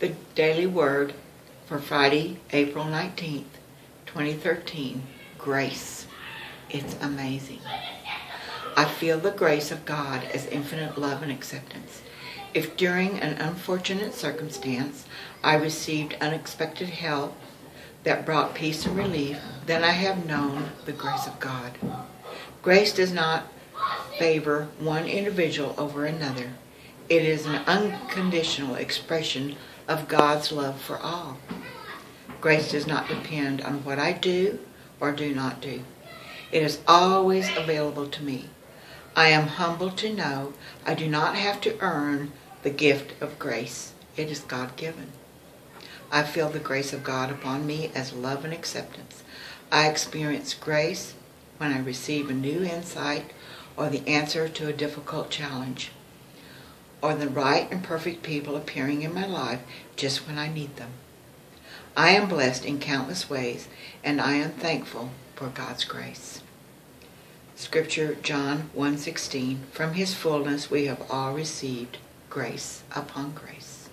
The daily word for Friday, April 19th, 2013 grace. It's amazing. I feel the grace of God as infinite love and acceptance. If during an unfortunate circumstance I received unexpected help that brought peace and relief, then I have known the grace of God. Grace does not favor one individual over another. It is an unconditional expression of God's love for all. Grace does not depend on what I do or do not do. It is always available to me. I am humbled to know I do not have to earn the gift of grace. It is God given. I feel the grace of God upon me as love and acceptance. I experience grace when I receive a new insight or the answer to a difficult challenge or the right and perfect people appearing in my life just when I need them. I am blessed in countless ways and I am thankful for God's grace. Scripture John 1:16 From his fullness we have all received grace upon grace.